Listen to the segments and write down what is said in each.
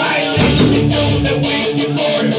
I listen to the on the.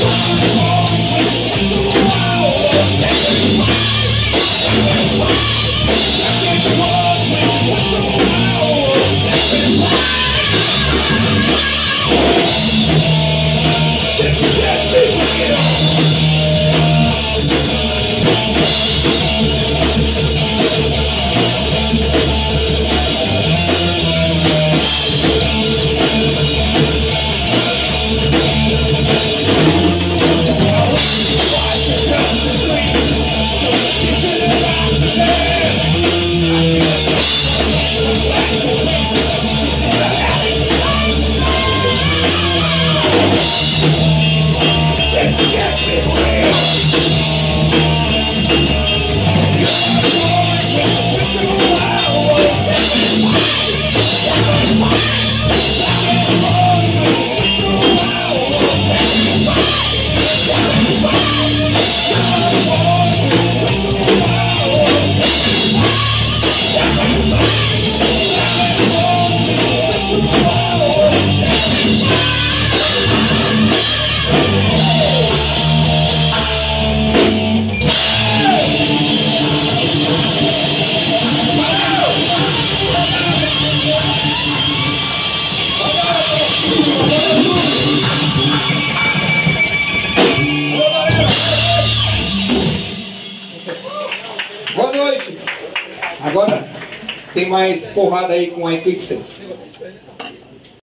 Let's go. Let's get it. Boa noite. Agora tem mais porrada aí com a Eclipse.